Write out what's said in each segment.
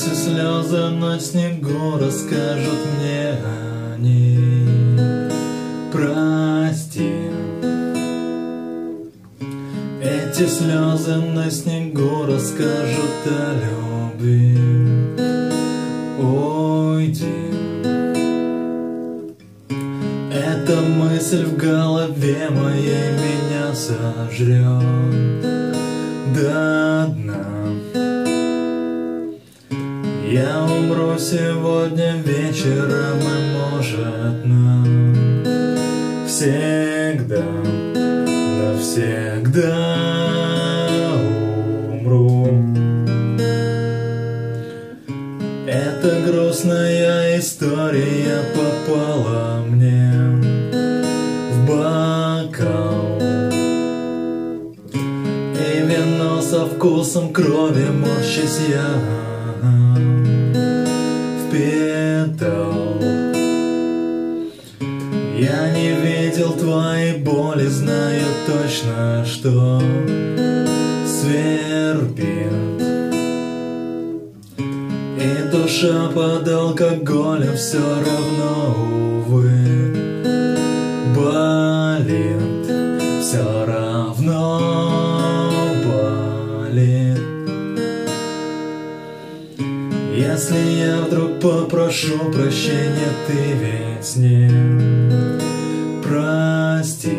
слезы на снегу расскажут мне они. Прости. Эти слезы на снегу расскажут о любви. Уйди Эта мысль в голове моей меня сожрет сегодня вечером и может нам Всегда, навсегда умру. Эта грустная история попала мне в бокал. И вино со вкусом крови морщись я впитал Я не видел твоей боли, знаю точно, что свербит. И душа под алкоголем все равно, Если я вдруг попрошу прощения, ты ведь не простишь.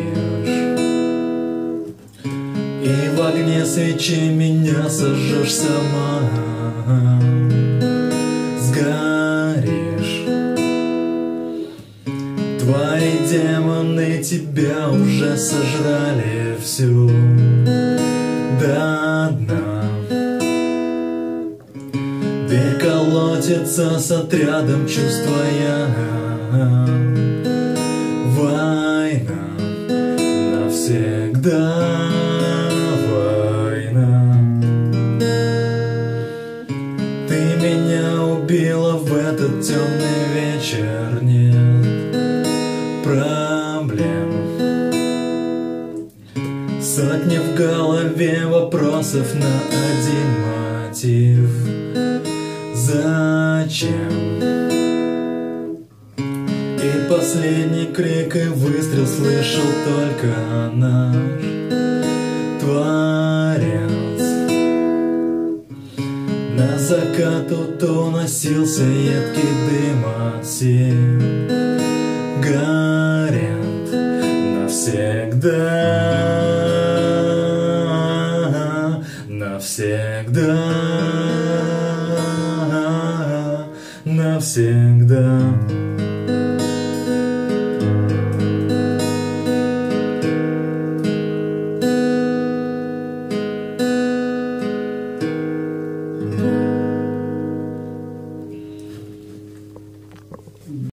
И в огне свечи меня сожжешь сама. Сгоришь. Твои демоны тебя уже сожрали всю до дна. Дверь колотится с отрядом, чувства я. Война навсегда война. Ты меня убила в этот темный вечер, нет проблем. Сотни в голове вопросов на один мотив Зачем? И последний крик и выстрел слышал только наш Творец. На закат уносился едкий дым от сил Горят навсегда Навсегда